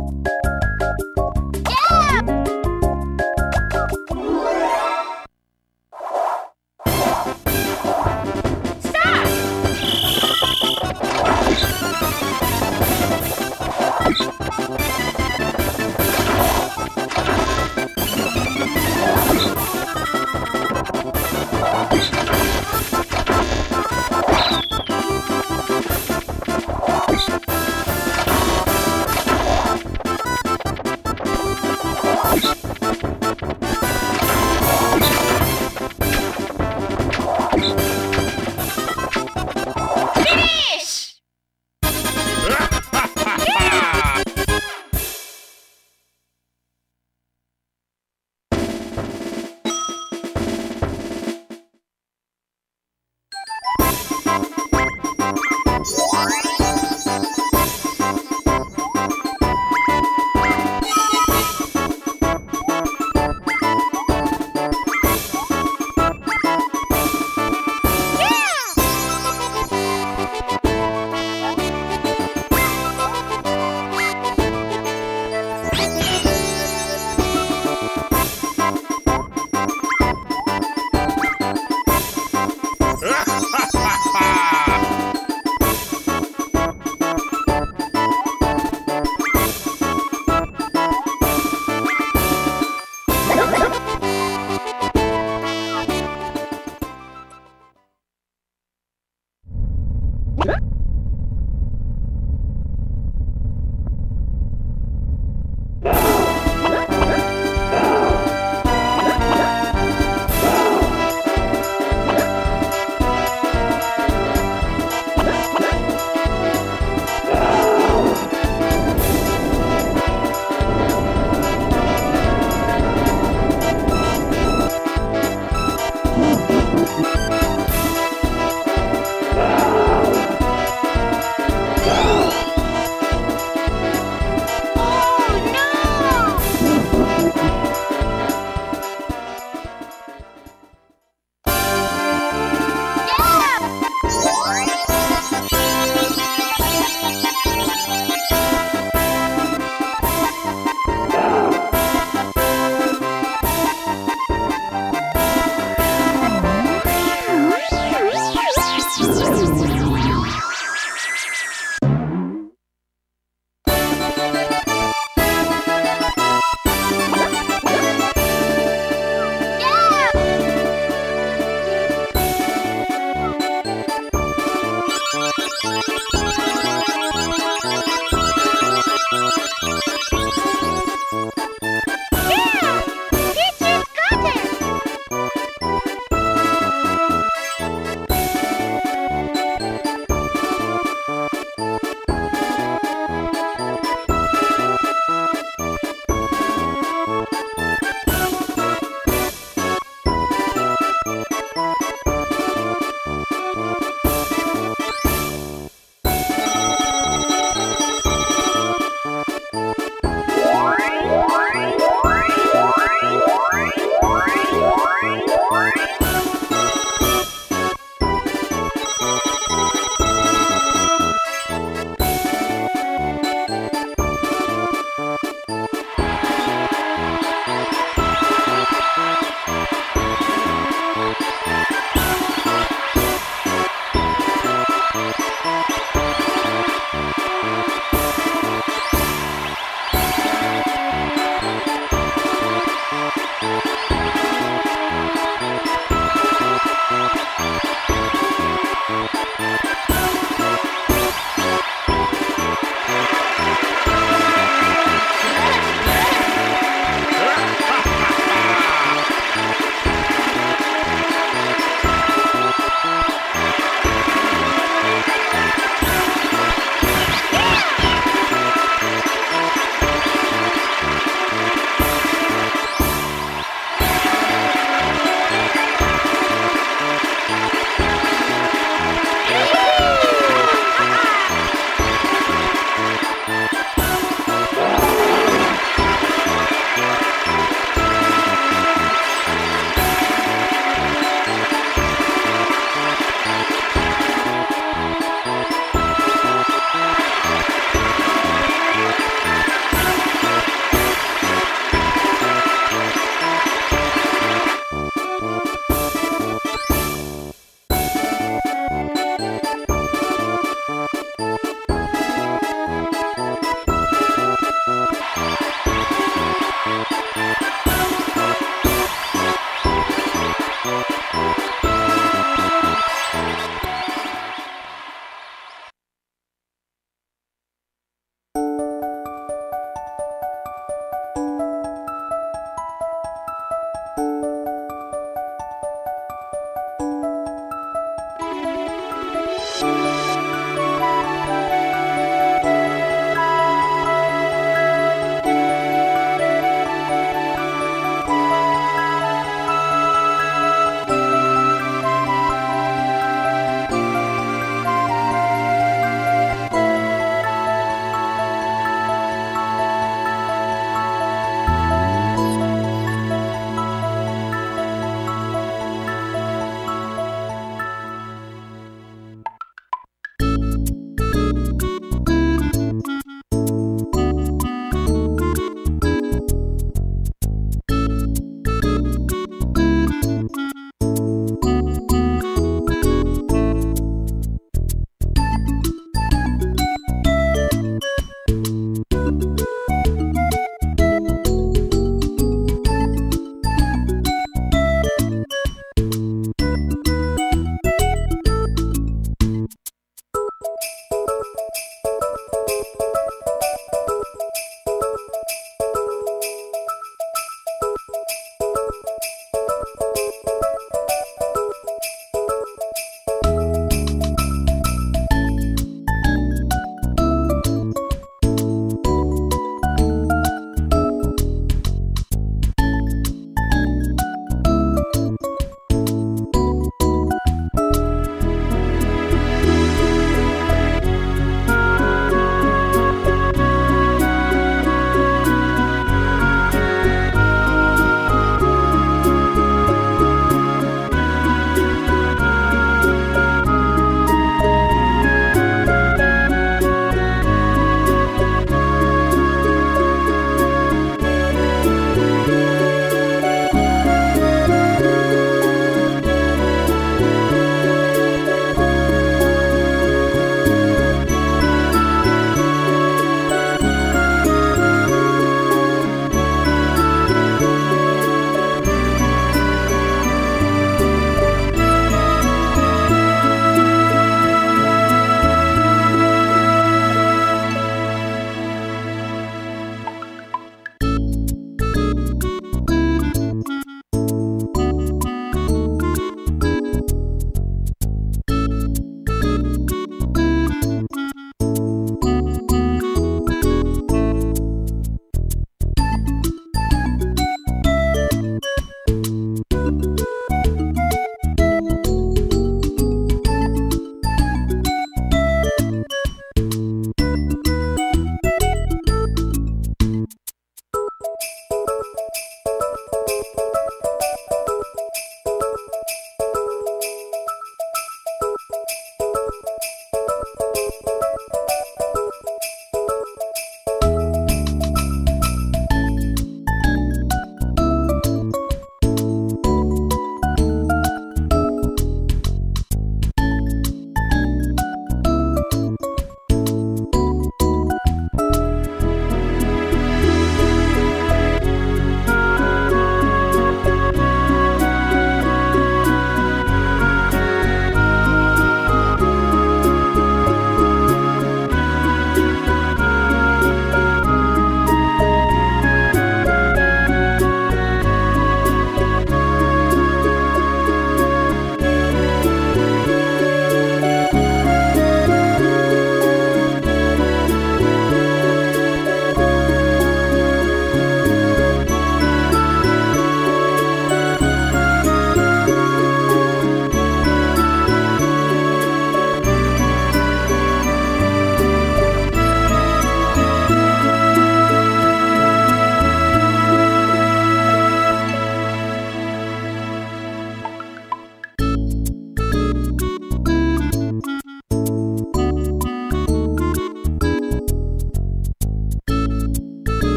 Bye.